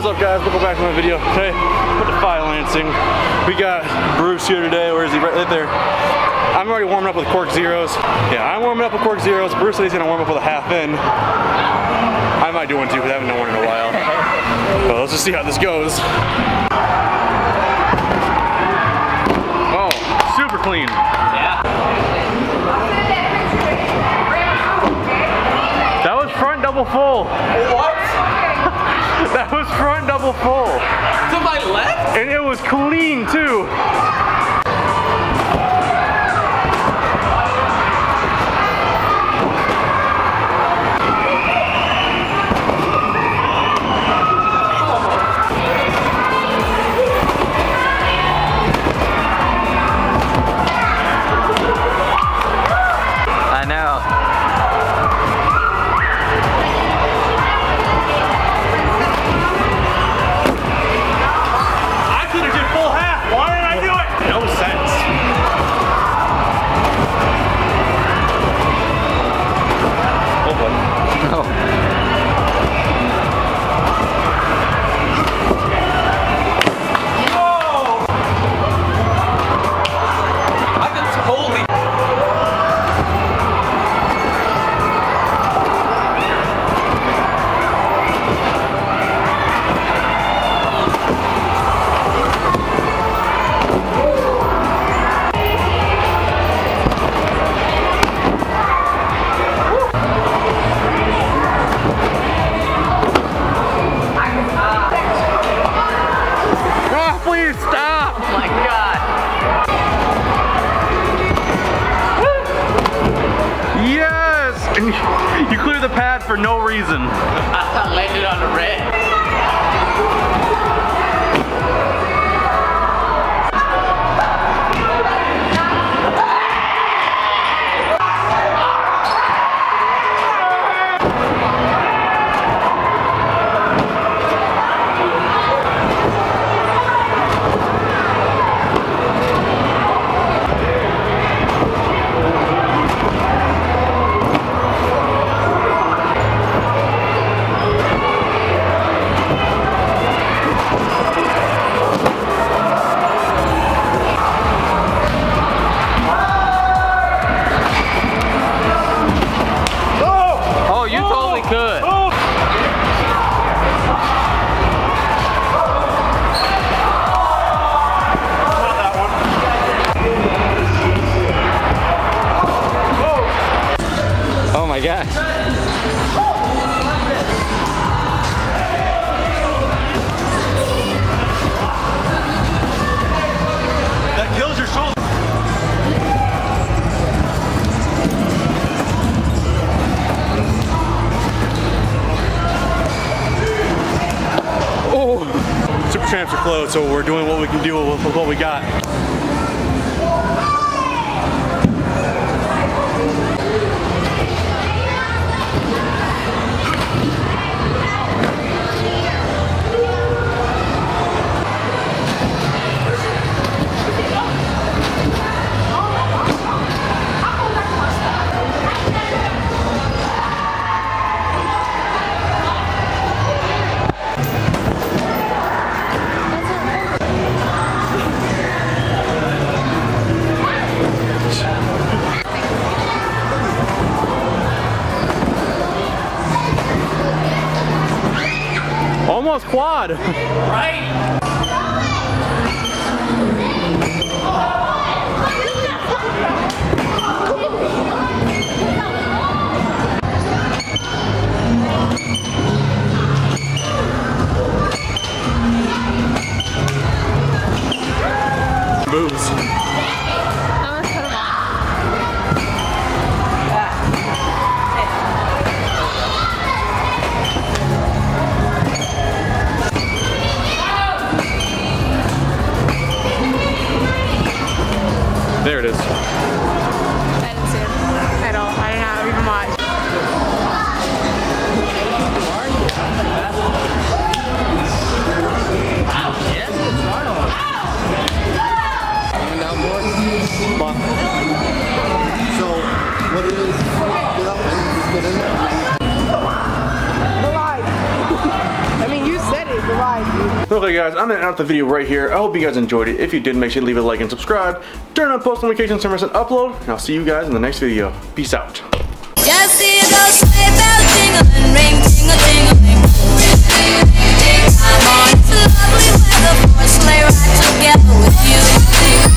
What is up guys, welcome back to my video. Today, with the. We got Bruce here today, where is he? Right, right there. I'm already warming up with Cork Zeros. Yeah, I'm warming up with Cork Zeros. Bruce said he's gonna warm up with a half in. I might do one too, because I haven't done one in a while. But let's just see how this goes. Oh, super clean. Yeah. That was front double full. What? Was front double full. To my left? And it was clean too. For no reason. I landed on the red. My gosh. That kills your shoulder. Oh. Super Tramps are closed, so we're doing what we can do with what we got. Almost quad. Right? Moves. There it is. Okay guys, I'm gonna end the video right here. I hope you guys enjoyed it. If you did, make sure to leave a like and subscribe. Turn on post notifications for recent upload, and I'll see you guys in the next video. Peace out. On, lovely weather for a sleigh ride together with you.